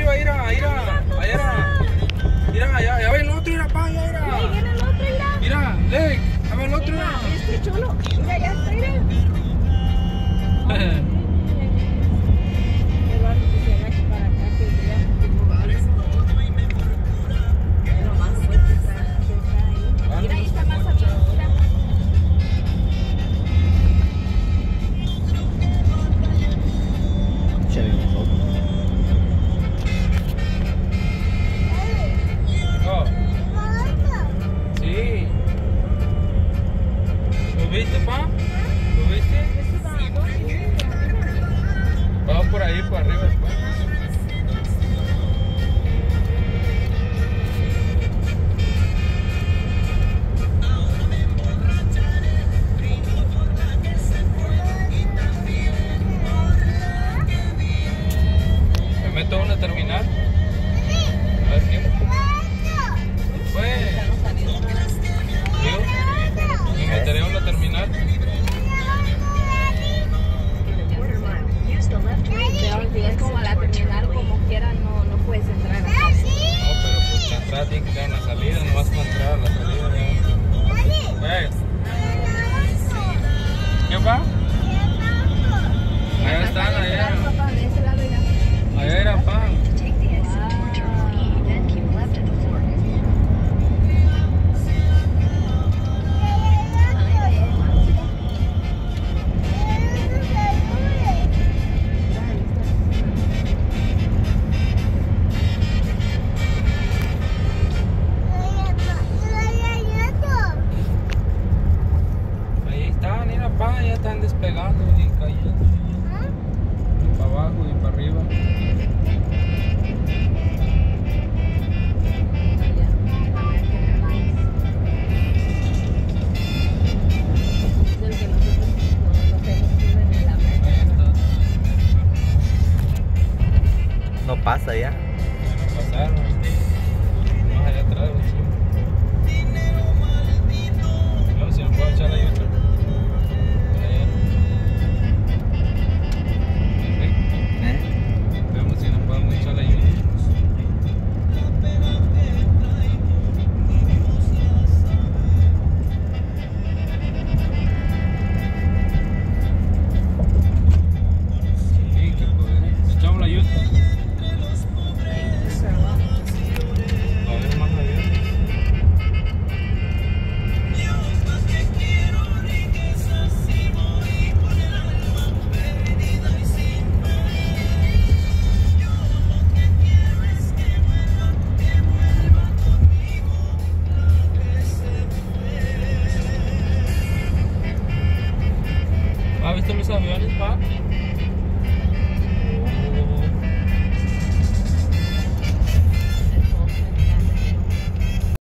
arriba, Ira, Ira, allá, Ira, allá, allá, viste, pa? ¿Lo viste? Este Va por ahí, para arriba, pa. plática en salida, nomás para entrar a. pegando y cayendo. ¿Ah? Para abajo y para arriba. No pasa ya. Avistamos os aviones, pá.